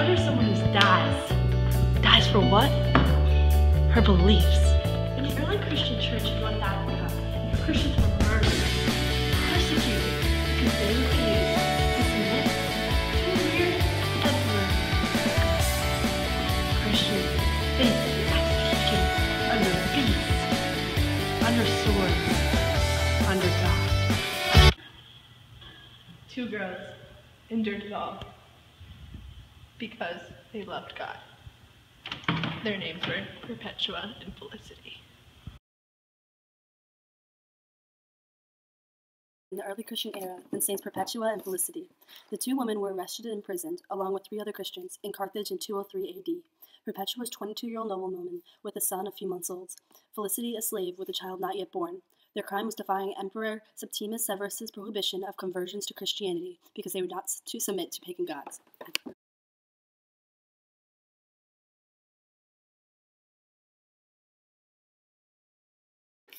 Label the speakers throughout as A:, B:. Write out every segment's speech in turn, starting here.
A: martyr is someone who dies. Dies for what? Her beliefs. In the early Christian church in North Africa, Christians were murdered, persecuted, because they refused to submit to a weird emperor. Christians faced execution under beasts, under swords, under God.
B: Two girls endured it all because they loved God. Their names were Perpetua and Felicity.
C: In the early Christian era, than Saints Perpetua and Felicity. The two women were arrested and imprisoned, along with three other Christians, in Carthage in 203 AD. Perpetua was a 22 year old noblewoman with a son a few months old. Felicity, a slave with a child not yet born. Their crime was defying Emperor Septimus Severus's prohibition of conversions to Christianity because they were not to submit to pagan gods.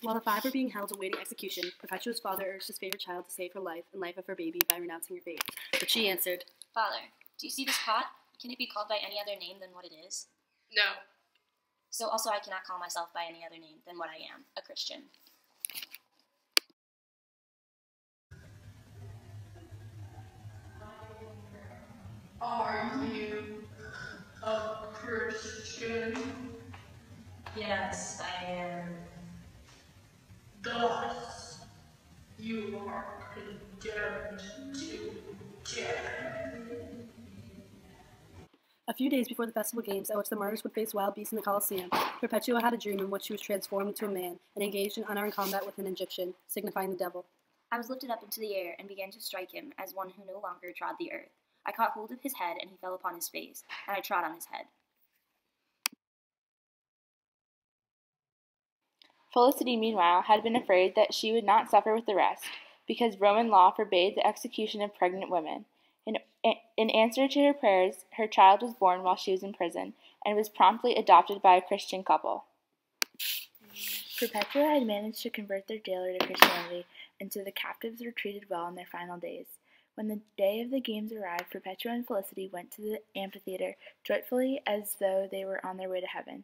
C: While the five were being held awaiting execution, Perpetua's father urged his favorite child to save her life and life of her baby by renouncing her faith. But she answered,
D: Father, do you see this pot? Can it be called by any other name than what it is?
B: No.
D: So also I cannot call myself by any other name than what I am, a Christian.
E: Are you a Christian?
D: Yes, I am.
E: Thus, you are condemned to death.
C: A few days before the festival games at which the martyrs would face wild beasts in the Colosseum, Perpetua had a dream in which she was transformed into a man and engaged in unarmed combat with an Egyptian, signifying the devil.
D: I was lifted up into the air and began to strike him as one who no longer trod the earth. I caught hold of his head, and he fell upon his face, and I trod on his head.
F: Felicity, meanwhile, had been afraid that she would not suffer with the rest, because Roman law forbade the execution of pregnant women. In, in answer to her prayers, her child was born while she was in prison, and was promptly adopted by a Christian couple. Perpetua had managed to convert their jailer to Christianity, and so the captives were treated well in their final days. When the day of the games arrived, Perpetua and Felicity went to the amphitheater joyfully as though they were on their way to heaven.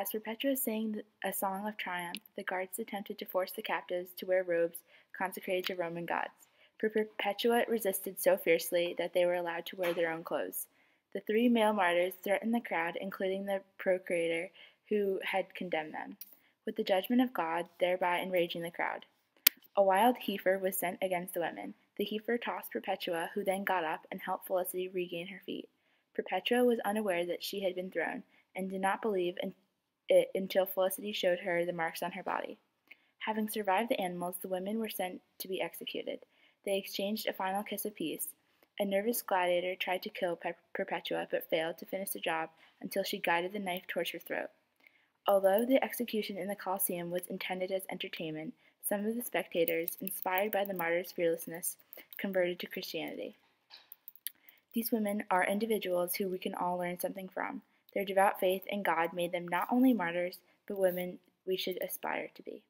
F: As Perpetua sang a song of triumph, the guards attempted to force the captives to wear robes consecrated to Roman gods. Perpetua resisted so fiercely that they were allowed to wear their own clothes. The three male martyrs threatened the crowd, including the procurator who had condemned them, with the judgment of God, thereby enraging the crowd. A wild heifer was sent against the women. The heifer tossed Perpetua, who then got up and helped Felicity regain her feet. Perpetua was unaware that she had been thrown, and did not believe it until Felicity showed her the marks on her body. Having survived the animals, the women were sent to be executed. They exchanged a final kiss of peace. A nervous gladiator tried to kill Pe- Perpetua, but failed to finish the job until she guided the knife towards her throat. Although the execution in the Colosseum was intended as entertainment, some of the spectators, inspired by the martyrs' fearlessness, converted to Christianity. These women are individuals who we can all learn something from. Their devout faith in God made them not only martyrs, but women we should aspire to be.